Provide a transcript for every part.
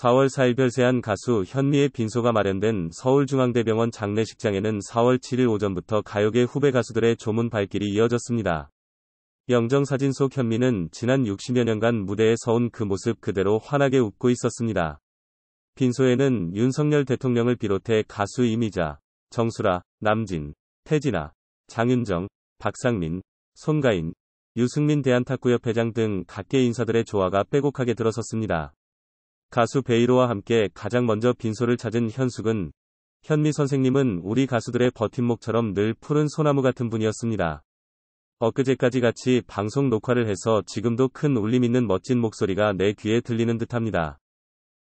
4월 4일 별세한 가수 현미의 빈소가 마련된 서울중앙대병원 장례식장에는 4월 7일 오전부터 가요계 후배 가수들의 조문 발길이 이어졌습니다. 영정사진 속 현미는 지난 60여 년간 무대에 서온 그 모습 그대로 환하게 웃고 있었습니다. 빈소에는 윤석열 대통령을 비롯해 가수 이미자, 정수라, 남진, 태진아, 장윤정, 박상민, 손가인, 유승민 대한탁구협회장 등 각계 인사들의 조화가 빼곡하게 들어섰습니다. 가수 베이로와 함께 가장 먼저 빈소를 찾은 현숙은 현미 선생님은 우리 가수들의 버팀목처럼 늘 푸른 소나무 같은 분이었습니다. 엊그제까지 같이 방송 녹화를 해서 지금도 큰 울림 있는 멋진 목소리가 내 귀에 들리는 듯합니다.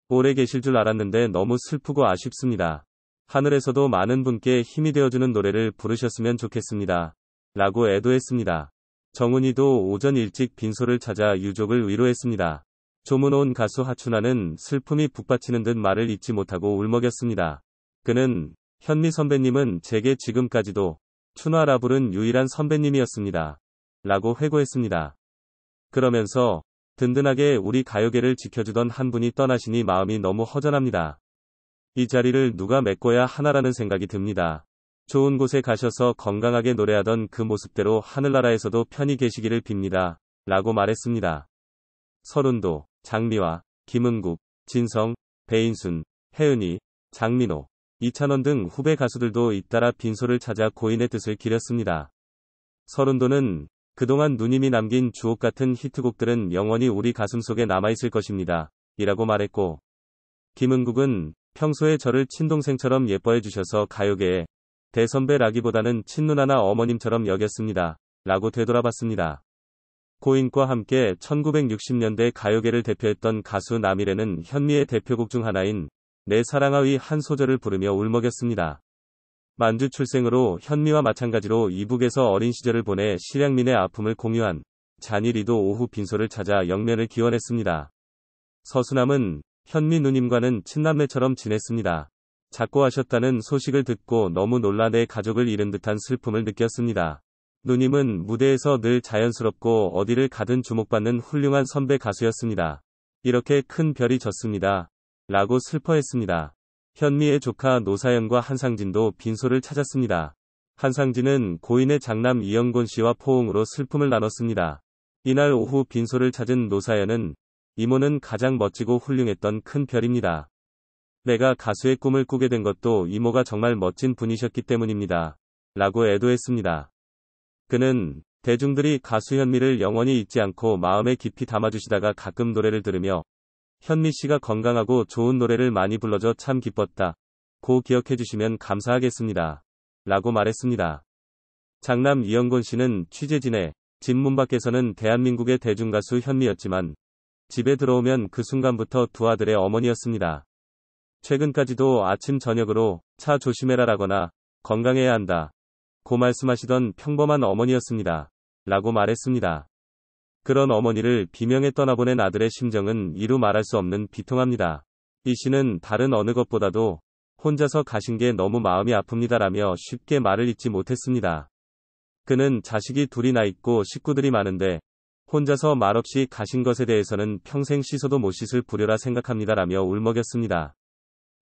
오래 계실 줄 알았는데 너무 슬프고 아쉽습니다. 하늘에서도 많은 분께 힘이 되어주는 노래를 부르셨으면 좋겠습니다. 라고 애도했습니다. 정은이도 오전 일찍 빈소를 찾아 유족을 위로했습니다. 조문 온 가수 하춘아는 슬픔이 북받치는 듯 말을 잇지 못하고 울먹였습니다. 그는 현미 선배님은 제게 지금까지도 춘화라 부른 유일한 선배님이었습니다. 라고 회고했습니다. 그러면서 든든하게 우리 가요계를 지켜주던 한 분이 떠나시니 마음이 너무 허전합니다. 이 자리를 누가 메꿔야 하나라는 생각이 듭니다. 좋은 곳에 가셔서 건강하게 노래하던 그 모습대로 하늘나라에서도 편히 계시기를 빕니다. 라고 말했습니다. 서른도, 장미화, 김은국, 진성, 배인순, 혜은이, 장민호, 이찬원 등 후배 가수들도 잇따라 빈소를 찾아 고인의 뜻을 기렸습니다. 서른도는 그동안 누님이 남긴 주옥 같은 히트곡들은 영원히 우리 가슴 속에 남아있을 것입니다. 이라고 말했고, 김은국은 평소에 저를 친동생처럼 예뻐해 주셔서 가요계에 대선배라기보다는 친누나나 어머님처럼 여겼습니다. 라고 되돌아봤습니다. 고인과 함께 1960년대 가요계를 대표했던 가수 남일에는 현미의 대표곡 중 하나인 내 사랑아의 한 소절을 부르며 울먹였습니다. 만주 출생으로 현미와 마찬가지로 이북에서 어린 시절을 보내 실향민의 아픔을 공유한 잔일이도 오후 빈소를 찾아 영면을 기원했습니다. 서수남은 현미 누님과는 친남매처럼 지냈습니다. 작고하셨다는 소식을 듣고 너무 놀라 내 가족을 잃은 듯한 슬픔을 느꼈습니다. 누님은 무대에서 늘 자연스럽고 어디를 가든 주목받는 훌륭한 선배 가수였습니다. 이렇게 큰 별이 졌습니다. 라고 슬퍼했습니다. 현미의 조카 노사연과 한상진도 빈소를 찾았습니다. 한상진은 고인의 장남 이영곤 씨와 포옹으로 슬픔을 나눴습니다. 이날 오후 빈소를 찾은 노사연은 이모는 가장 멋지고 훌륭했던 큰 별입니다. 내가 가수의 꿈을 꾸게 된 것도 이모가 정말 멋진 분이셨기 때문입니다. 라고 애도했습니다. 그는 대중들이 가수 현미를 영원히 잊지 않고 마음에 깊이 담아주시다가 가끔 노래를 들으며 현미 씨가 건강하고 좋은 노래를 많이 불러줘 참 기뻤다. 고 기억해 주시면 감사하겠습니다. 라고 말했습니다. 장남 이영곤 씨는 취재진의 집문 밖에서는 대한민국의 대중가수 현미였지만 집에 들어오면 그 순간부터 두 아들의 어머니였습니다. 최근까지도 아침 저녁으로 차 조심해라라거나 건강해야 한다. 고 말씀하시던 평범한 어머니였습니다. 라고 말했습니다. 그런 어머니를 비명에 떠나보낸 아들의 심정은 이루 말할 수 없는 비통합니다. 이 씨는 다른 어느 것보다도 혼자서 가신 게 너무 마음이 아픕니다라며 쉽게 말을 잇지 못했습니다. 그는 자식이 둘이나 있고 식구들이 많은데 혼자서 말없이 가신 것에 대해서는 평생 씻어도 못 씻을 불효라 생각합니다라며 울먹였습니다.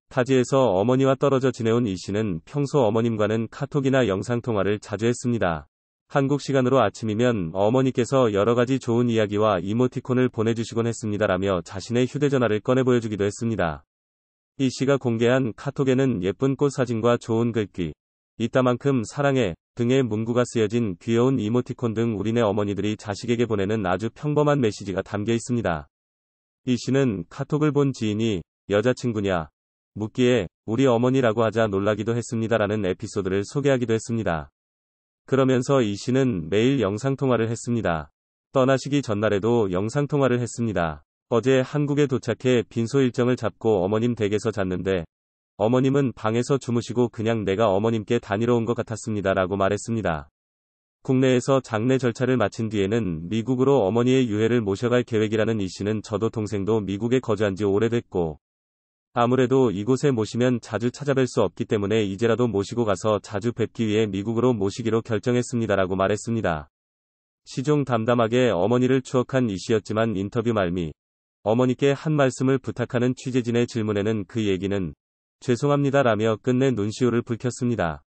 타지에서 어머니와 떨어져 지내온 이 씨는 평소 어머님과는 카톡이나 영상통화를 자주 했습니다. 한국 시간으로 아침이면 어머니께서 여러 가지 좋은 이야기와 이모티콘을 보내주시곤 했습니다라며 자신의 휴대전화를 꺼내 보여주기도 했습니다. 이 씨가 공개한 카톡에는 예쁜 꽃 사진과 좋은 글귀, 이따만큼 사랑해 등의 문구가 쓰여진 귀여운 이모티콘 등 우리네 어머니들이 자식에게 보내는 아주 평범한 메시지가 담겨 있습니다. 이 씨는 카톡을 본 지인이 여자친구냐 묻기에 우리 어머니라고 하자 놀라기도 했습니다라는 에피소드를 소개하기도 했습니다. 그러면서 이 씨는 매일 영상통화를 했습니다. 떠나시기 전날에도 영상통화를 했습니다. 어제 한국에 도착해 빈소 일정을 잡고 어머님 댁에서 잤는데 어머님은 방에서 주무시고 그냥 내가 어머님께 다니러 온 것 같았습니다. 라고 말했습니다. 국내에서 장례 절차를 마친 뒤에는 미국으로 어머니의 유해를 모셔갈 계획이라는 이 씨는 저도 동생도 미국에 거주한 지 오래됐고 아무래도 이곳에 모시면 자주 찾아뵐 수 없기 때문에 이제라도 모시고 가서 자주 뵙기 위해 미국으로 모시기로 결정했습니다라고 말했습니다. 시종 담담하게 어머니를 추억한 이 씨였지만 인터뷰 말미 어머니께 한 말씀을 부탁하는 취재진의 질문에는 그 얘기는 죄송합니다라며 끝내 눈시울을 붉혔습니다.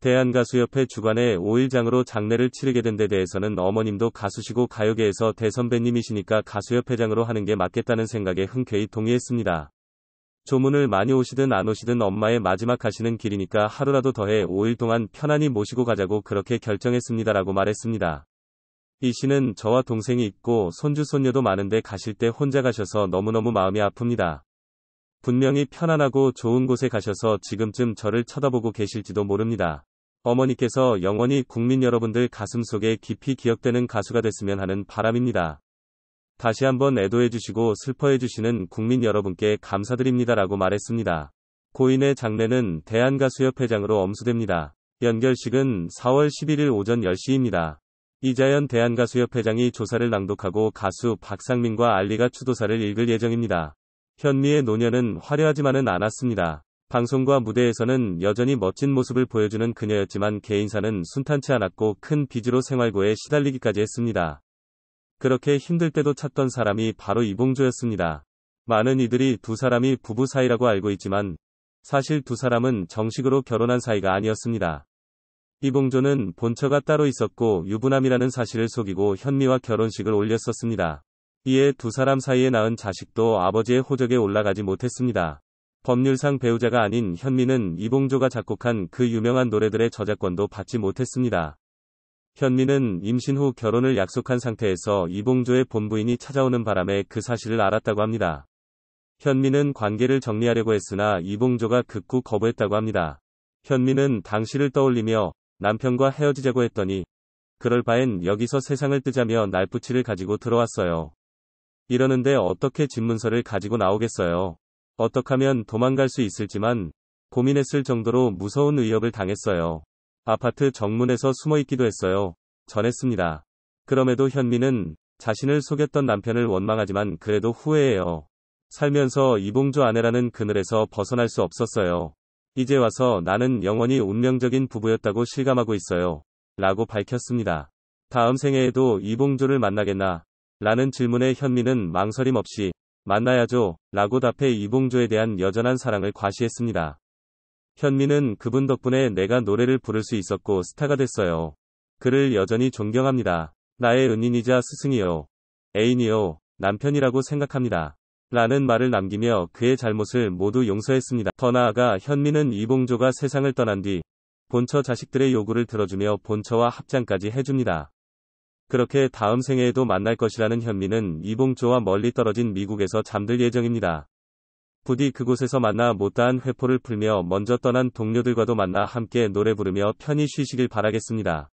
대한가수협회 주관의 5일장으로 장례를 치르게 된 데 대해서는 어머님도 가수시고 가요계에서 대선배님이시니까 가수협회장으로 하는 게 맞겠다는 생각에 흔쾌히 동의했습니다. 조문을 많이 오시든 안 오시든 엄마의 마지막 가시는 길이니까 하루라도 더해 5일 동안 편안히 모시고 가자고 그렇게 결정했습니다라고 말했습니다. 이 씨는 저와 동생이 있고 손주 손녀도 많은데 가실 때 혼자 가셔서 너무너무 마음이 아픕니다. 분명히 편안하고 좋은 곳에 가셔서 지금쯤 저를 쳐다보고 계실지도 모릅니다. 어머니께서 영원히 국민 여러분들 가슴 속에 깊이 기억되는 가수가 됐으면 하는 바람입니다. 다시 한번 애도해 주시고 슬퍼해 주시는 국민 여러분께 감사드립니다라고 말했습니다. 고인의 장례는 대한가수협회장으로 엄수됩니다. 연결식은 4월 11일 오전 10시입니다. 이자연 대한가수협회장이 조사를 낭독하고 가수 박상민과 알리가 추도사를 읽을 예정입니다. 현미의 노년은 화려하지만은 않았습니다. 방송과 무대에서는 여전히 멋진 모습을 보여주는 그녀였지만 개인사는 순탄치 않았고 큰 빚으로 생활고에 시달리기까지 했습니다. 그렇게 힘들 때도 찾던 사람이 바로 이봉조였습니다. 많은 이들이 두 사람이 부부 사이라고 알고 있지만 사실 두 사람은 정식으로 결혼한 사이가 아니었습니다. 이봉조는 본처가 따로 있었고 유부남이라는 사실을 속이고 현미와 결혼식을 올렸었습니다. 이에 두 사람 사이에 낳은 자식도 아버지의 호적에 올라가지 못했습니다. 법률상 배우자가 아닌 현미는 이봉조가 작곡한 그 유명한 노래들의 저작권도 받지 못했습니다. 현미는 임신 후 결혼을 약속한 상태에서 이봉조의 본부인이 찾아오는 바람에 그 사실을 알았다고 합니다. 현미는 관계를 정리하려고 했으나 이봉조가 극구 거부했다고 합니다. 현미는 당시를 떠올리며 남편과 헤어지자고 했더니 그럴 바엔 여기서 세상을 뜨자며 날붙이를 가지고 들어왔어요. 이러는데 어떻게 집문서를 가지고 나오겠어요. 어떻게 하면 도망갈 수 있을지만 고민했을 정도로 무서운 의협을 당했어요. 아파트 정문에서 숨어 있기도 했어요. 전했습니다. 그럼에도 현미는 자신을 속였던 남편을 원망하지만 그래도 후회해요. 살면서 이봉조 아내라는 그늘에서 벗어날 수 없었어요. 이제 와서 나는 영원히 운명적인 부부였다고 실감하고 있어요. 라고 밝혔습니다. 다음 생애에도 이봉조를 만나겠나? 라는 질문에 현미는 망설임 없이 만나야죠. 라고 답해 이봉조에 대한 여전한 사랑을 과시했습니다. 현미는 그분 덕분에 내가 노래를 부를 수 있었고 스타가 됐어요. 그를 여전히 존경합니다. 나의 은인이자 스승이요. 애인이요. 남편이라고 생각합니다. 라는 말을 남기며 그의 잘못을 모두 용서했습니다. 더 나아가 현미는 이봉조가 세상을 떠난 뒤 본처 자식들의 요구를 들어주며 본처와 합장까지 해줍니다. 그렇게 다음 생애에도 만날 것이라는 현미는 이봉조와 멀리 떨어진 미국에서 잠들 예정입니다. 부디 그곳에서 만나 못다한 회포를 풀며 먼저 떠난 동료들과도 만나 함께 노래 부르며 편히 쉬시길 바라겠습니다.